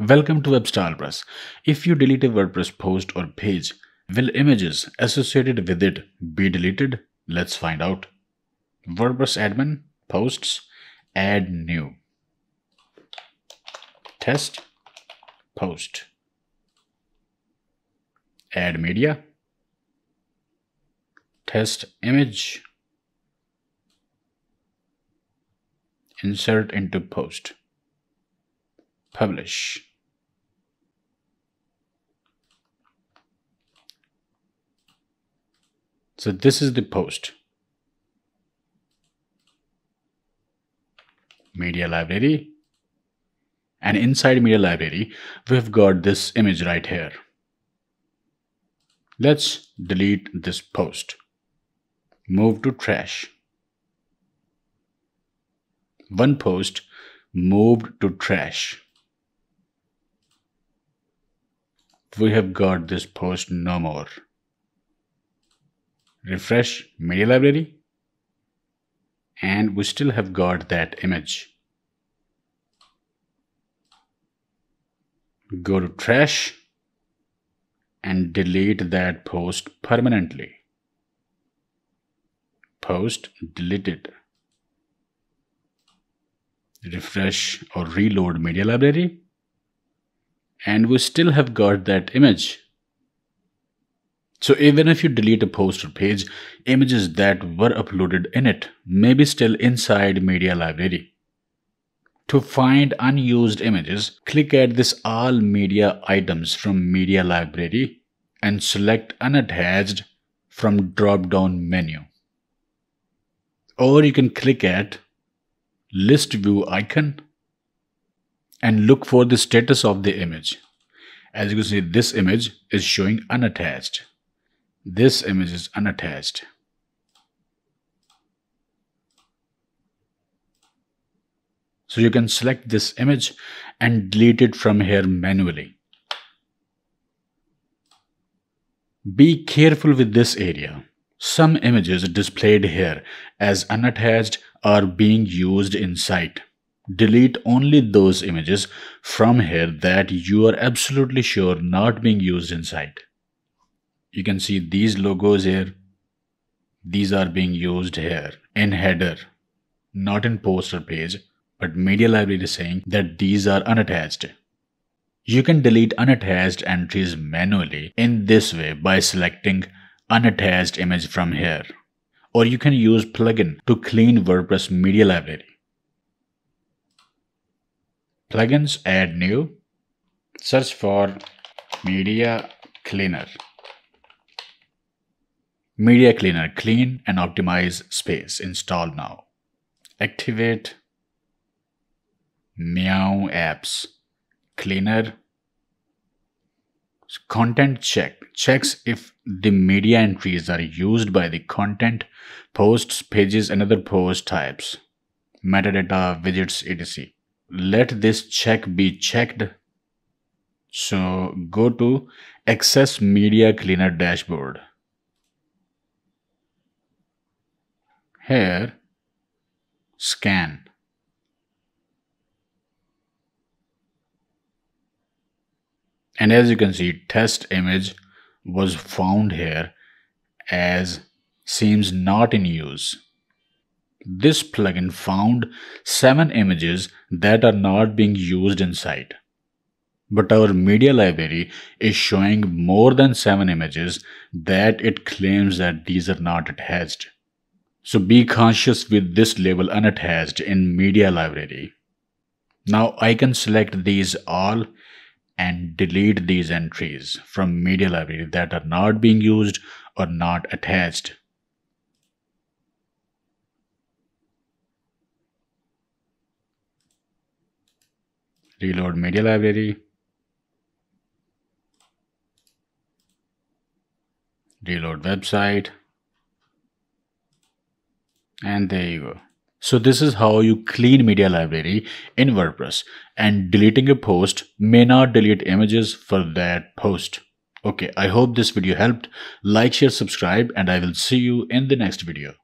Welcome to WebStylePress. If you delete a WordPress post or page, will images associated with it be deleted? Let's find out. WordPress admin, posts, add new. Test, post. Add media. Test image. Insert into post. Publish. So this is the post. Media library. And inside media library, we've got this image right here. Let's delete this post. Move to trash. One post moved to trash. We have got this post no more refresh media library and we still have got that image. Go to trash and delete that post permanently. Post deleted. Refresh or reload media library and we still have got that image. So even if you delete a post or page, images that were uploaded in it may be still inside media library. To find unused images, click at this all media items from media library and select unattached from drop down menu. Or you can click at list view icon and look for the status of the image. As you can see, this image is showing unattached. This image is unattached. So you can select this image and delete it from here manually. Be careful with this area. Some images displayed here as unattached are being used in site. Delete only those images from here that you are absolutely sure not being used in site you can see these logos here these are being used here in header not in poster page but media library is saying that these are unattached you can delete unattached entries manually in this way by selecting unattached image from here or you can use plugin to clean WordPress media library. Plugins add new, search for media cleaner. Media Cleaner, clean and optimize space. Install now. Activate Meow Apps. Cleaner. Content check. Checks if the media entries are used by the content, posts, pages, and other post types. Metadata, widgets, etc. Let this check be checked. So go to Access Media Cleaner dashboard. Here, scan. And as you can see, test image was found here as seems not in use. This plugin found 7 images that are not being used in site. But our media library is showing more than 7 images that it claims that these are not attached. So be conscious with this label unattached in media library. Now I can select these all and delete these entries from media library that are not being used or not attached. Reload media library. Reload website and there you go. So this is how you clean media library in WordPress and deleting a post may not delete images for that post. Okay, I hope this video helped. Like, share, subscribe and I will see you in the next video.